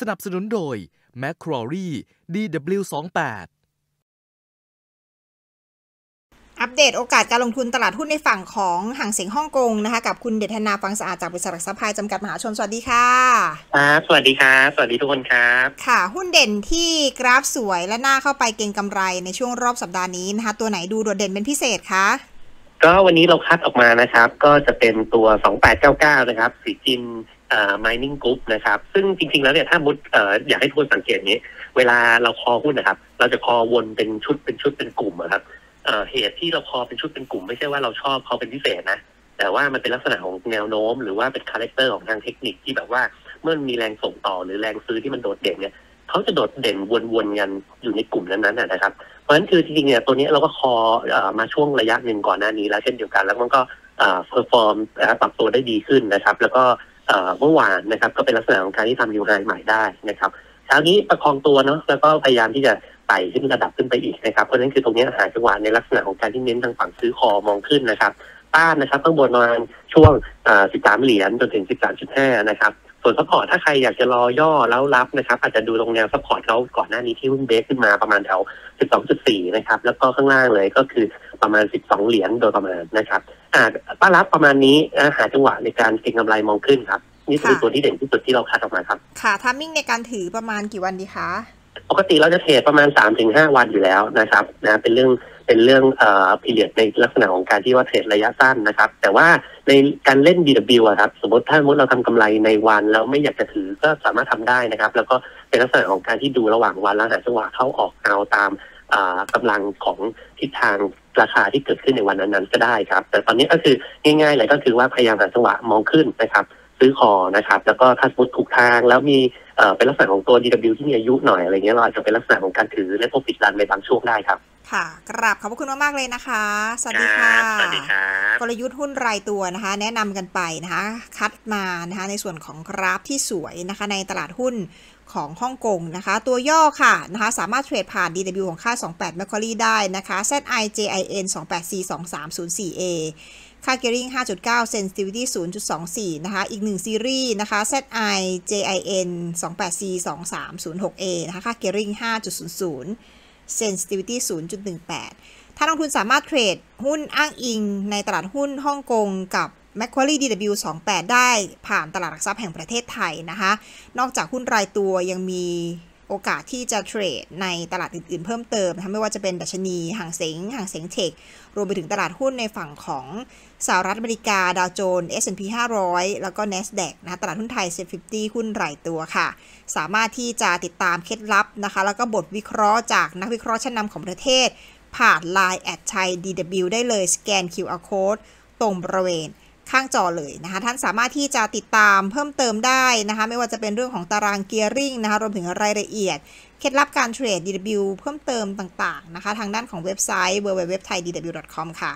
สนับสนุนโดย m c q u a r e DW28 อัปเดตโอกาสการลงทุนตลาดหุ้นในฝั่งของห่างเสียงฮ่องกงนะคะ กับคุณเดชนาฟังสะอาดจากบริษัทหลักทรัพย์พายจำกัดมหาชน สวัสดีค่ะครับสวัสดีครับ สวัสดีทุกคนครับ ค่ะ หุ้นเด่นที่กราฟสวยและน่าเข้าไปเก็งกำไรในช่วงรอบสัปดาห์นี้นะคะ ตัวไหนดูโดดเด่นเป็นพิเศษคะก็วันนี้เราคัดออกมานะครับ ก็จะเป็นตัว 2899 นะครับสีจินเอ่อ mining group นะครับ ซึ่งจริง ๆ แล้วเนี่ยถ้ามุดเอ่ออยากให้ทุกคนสังเกตนี้ เวลาเรา call หุ้นนะครับ เราจะ call วนเป็นชุดเป็นชุดเป็นกลุ่มอะครับเอ่อเหตุที่เรา call เป็นชุดเป็นกลุ่ม ไม่ใช่ว่าเราชอบเขาเป็นพิเศษนะแต่ว่ามันเป็นลักษณะของแนวโน้ม หรือว่าเป็น character ของทางเทคนิคที่แบบว่าเมื่อมีแรงส่งต่อหรือแรงซื้อที่มันโดดเด่นเนี่ยเขาจะโดดเด่นวนๆกันอยู่ในกลุ่มนั้นๆนะครับ เพราะฉะนั้นคือจริงๆเนี่ยตัวนี้เราก็ callอมาช่วงระยะหนึ่งก่อนหน้านี้แล้วเช่นเดียวกัน แล้วมันก็เอ่อ perform ปรับตัวได้ดีขึ้นนะครับ แล้วก็ เมื่อวานนะครับ ก็เป็นลักษณะของการที่ทำยูไฮใหม่ได้นะครับเช้านี้ประคองตัวเนาะแล้วก็พยายามที่จะไต่ขึ้นระดับขึ้นไปอีกนะครับเพราะฉะนั้นคือตรงนี้หาจังหวะในลักษณะของการที่เน้นทางฝั่งซื้อ call มองขึ้นนะครับต้านนะครับข้างบนประมาณช่วง 13 เหรียญจนถึง 13.5 นะครับ ส่วน support ถ้าใครอยากจะรอย่อแล้วรับนะครับ อาจจะดูตรงแนว support เขาก่อนหน้านี้ที่เพิ่งเบรกขึ้นมาประมาณแถว 12.4 นะครับ แล้วก็ข้างล่างเลยก็คือประมาณ 12 เหรียญโดยประมาณนะครับอ่าต้ารับประมาณนี้หาจังหวะในการเก็งกำไรมองขึ้นครับ นี่คือค่ะตัวที่เด่นที่สุดที่เราคัดออกมาครับ ค่ะทัมมิ่งในการถือประมาณกี่วันดีคะปกติเราจะเทรดประมาณ3-5วันอยู่แล้วนะครับนะเป็นเรื่องเป็นเรื่องเอ่อพีเรียดในลักษณะของการที่ว่าเทรดระยะสั้นนะครับ แต่ว่าในการเล่น DW อะครับ สมมติถ้าสมมติเราทำกำไรในวันแล้วไม่อยากจะถือก็สามารถทำได้นะครับ แล้วก็เป็นลักษณะของการที่ดูระหว่างวันแล้วหาจังหวะเข้าออกเอาตามอ่ากำลังของทิศทางราคาที่เกิดขึ้นในวันนั้นๆก็ได้ครับ แต่ตอนนี้ก็คือง่ายๆเลยก็คือว่าพยายามหาจังหวะมองขึ้นนะครับ ซื้อคอนะครับ แล้วก็ถ้าสมมติถูกทางแล้วมีเป็นลักษณะของตัว DW ที่มีอายุหน่อยอะไรเงี้ยเราอาจจะเป็นลักษณะของการถือและพวกปิดรันในบางช่วงได้ครับ ค่ะ กราบขอบพระคุณมากๆเลยนะคะ สวัสดีค่ะสวัสดีครับกลยุทธ์หุ้นรายตัวนะคะ แนะนำกันไปนะคะ คัดมานะคะ ในส่วนของกราฟที่สวยนะคะ ในตลาดหุ้นของฮ่องกงนะคะ ตัวย่อค่ะนะคะ สามารถเทรดผ่าน DW ของค่า 28 m a c q u a r i e ได้นะคะ ZIJIN 28C2304A ค่า gearing 5.9 sensitivity 0.24 นะคะ อีก 1 ซีรีส์นะคะ ZI JIN 28C2306A นะคะ ค่า gearing 5.00 sensitivity 0.18 ถ้านักทุนสามารถเทรดหุ้นอ้างอิงในตลาดหุ้นฮ่องกงกับ Macquarie DW28 ได้ผ่านตลาดหลักทรัพย์แห่งประเทศไทยนะคะ นอกจากหุ้นรายตัวยังมี โอกาสที่จะเทรดในตลาดอื่นๆ เพิ่มเติมนะคะไม่ว่าจะเป็นดัชนีห่างเสงห่างเสงเทค รวมไปถึงตลาดหุ้นในฝั่งของสหรัฐอเมริกา ดาวโจนส์ S&P 500 แล้วก็ NASDAQ นะตลาดหุ้นไทย s e 50 หุ้นรายตัวค่ะ สามารถที่จะติดตามเคล็ดลับนะคะ แล้วก็บทวิเคราะห์จากนักวิเคราะห์ชั้นนำของประเทศ ผ่าน Line แอดชัย DW ได้เลยสแกน QR code ตรงบริเวณ ข้างจอเลยนะคะท่านสามารถที่จะติดตามเพิ่มเติมได้นะคะไม่ว่าจะเป็นเรื่องของตารางเกียร์ริงนะคะรวมถึงรายละเอียดเคล็ดลับการเทรด DW เพิ่มเติมต่างๆนะคะทางด้านของเว็บไซต์ www.thaidw.com ค่ะ